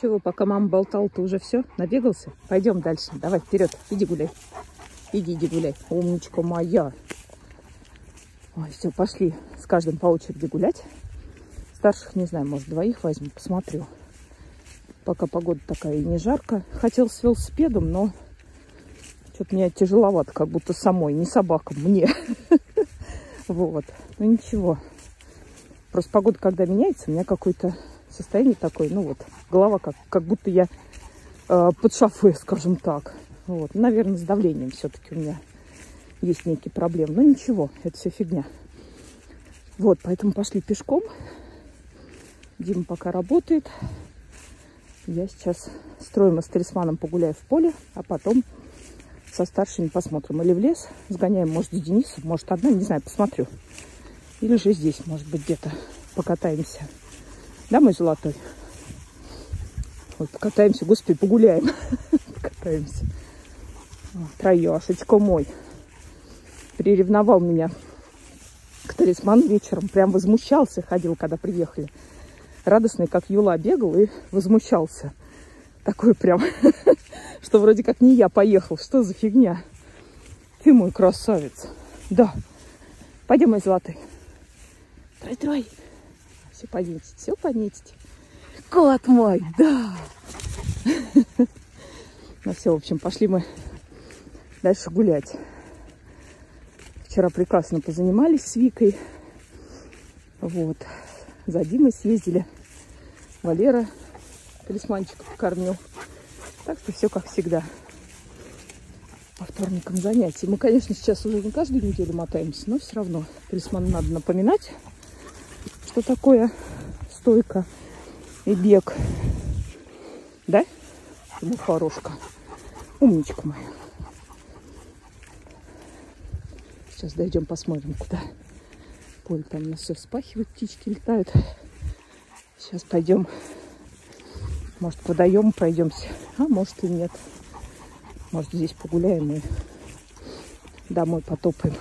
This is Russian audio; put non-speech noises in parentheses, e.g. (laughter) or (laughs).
Чего, пока мама болтала, ты уже все, набегался? Пойдем дальше. Давай, вперед, иди гуляй. Иди, иди гуляй. Умничка моя. Ой, все, пошли с каждым по очереди гулять. Старших, не знаю, может, двоих возьму, посмотрю. Пока погода такая и не жарко. Хотел с велосипедом, но что-то мне тяжеловато, как будто самой, не собакам, мне. (laughs) Вот. Ну ничего. Просто погода, когда меняется, у меня какое-то состояние такое, ну вот, голова как, как будто я э, под шофе, скажем так. Вот. Наверное, с давлением все-таки у меня есть некие проблемы. Но ничего, это все фигня. Вот, поэтому пошли пешком. Дима пока работает. Я сейчас с Троем и с Талисманом погуляю в поле, а потом со старшими посмотрим. Или в лес сгоняем, может, с Денисом, может, одна, не знаю, посмотрю. Или же здесь, может быть, где-то покатаемся. Да, мой золотой? Вот, покатаемся, господи, погуляем. (laughs) покатаемся. Троешечка мой. Приревновал меня к талисману вечером. Прям возмущался, ходил, когда приехали. Радостный, как Юла, бегал и возмущался. Такой прям, (laughs) что вроде как не я поехал. Что за фигня? Ты мой красавец. Да. Пойдем, мой золотой. Трой-трой. Все понесите, все понесите. Кот мой, да. (laughs) Ну все, в общем, пошли мы дальше гулять. Вчера прекрасно позанимались с Викой. Вот. За Димой съездили. Валера талисманчика покормил. Так что все как всегда. По вторникам занятий. Мы, конечно, сейчас уже не каждую неделю мотаемся, но все равно талисману надо напоминать, что такое стойка и бег. Да? Ну, хорошка. Умничка моя. Сейчас дойдем, посмотрим, куда. Поле там у нас все вспахивает, птички летают. Сейчас пойдем, может, подаем, пройдемся. А может и нет. Может, здесь погуляем и домой потопаем.